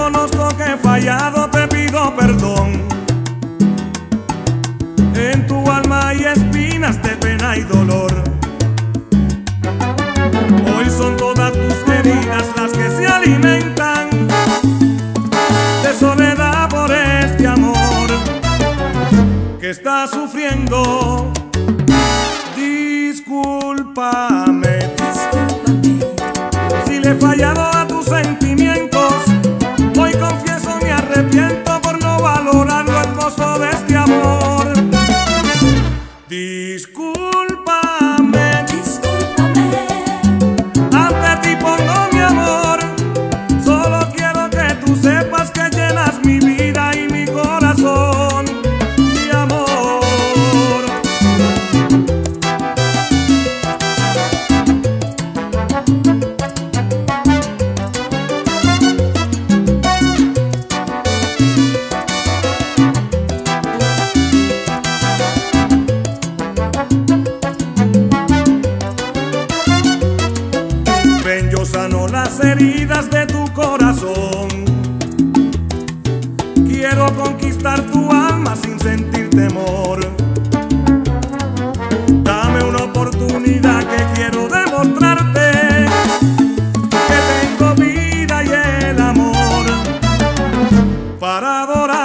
Reconozco que he fallado, te pido perdón. En tu alma hay espinas de pena y dolor. Hoy son todas tus heridas las que se alimentan de soledad por este amor que está sufriendo. Discúlpame si le he fallado a tus sentimientos. Discúlpame, heridas de tu corazón. Quiero conquistar tu alma sin sentir temor. Dame una oportunidad que quiero demostrarte que tengo vida y el amor para adorar.